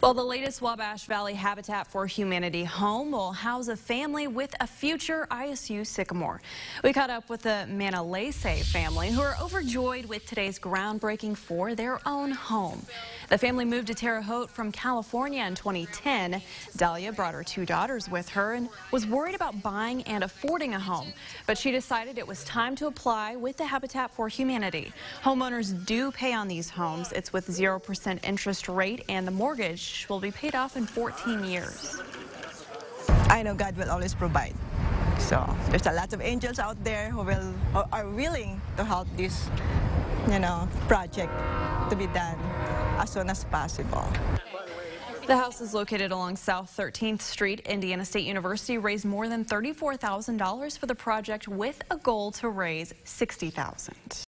Well, the latest Wabash Valley Habitat for Humanity home will house a family with a future ISU Sycamore. We caught up with the Manalese family who are overjoyed with today's groundbreaking for their own home. The family moved to Terre Haute from California in 2010. Dahlia brought her two daughters with her and was worried about buying and affording a home, but she decided it was time to apply with the Habitat for Humanity. Homeowners do pay on these homes. It's with 0% interest rate and the mortgage will be paid off in 14 years. I know God will always provide. So there's a lot of angels out there who will who are willing to help this, you know, project to be done as soon as possible. The house is located along South 13th Street. Indiana State University raised more than $34,000 for the project with a goal to raise $60,000.